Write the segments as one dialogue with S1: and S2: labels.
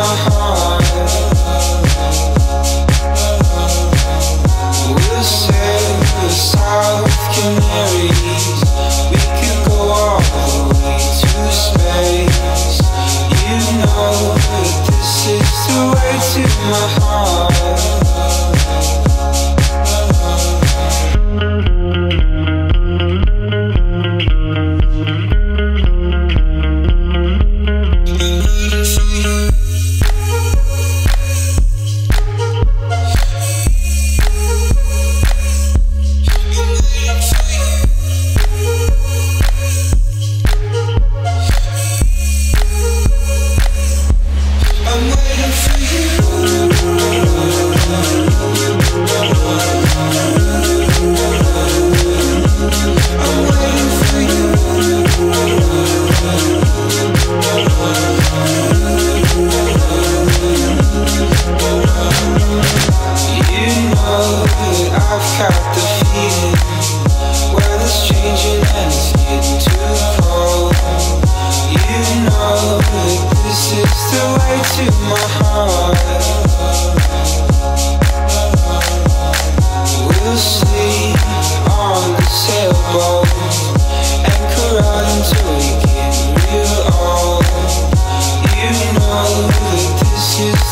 S1: my heart.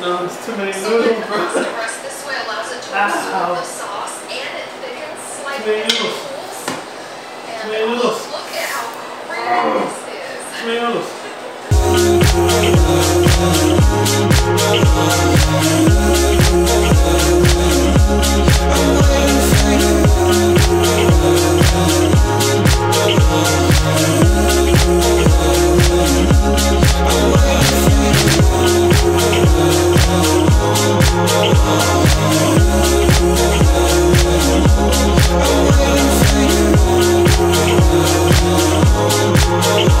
S2: No, it's too many
S3: so
S2: noodles, bro.
S3: The rest this way allows it to absorb the sauce and it thickens slightly and
S2: look,
S3: look at how oh. creamy this is.
S2: Too many noodles.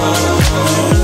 S1: oh, oh.